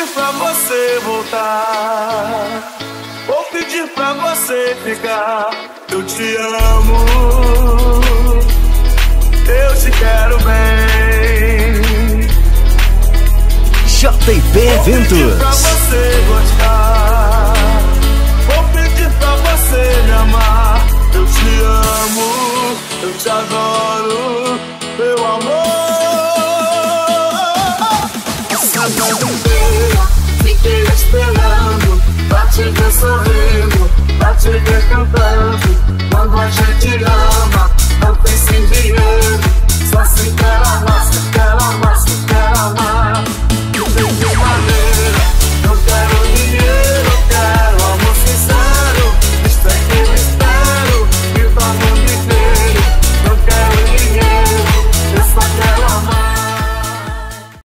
pedir pra você voltar. Vou pedir pra você ficar. Eu te amo. Eu te quero bem. JP Eventos. Pra você gostar. Vou pedir pra você me amar. Eu te amo, eu te adoro, meu amor. Essa noite Angela.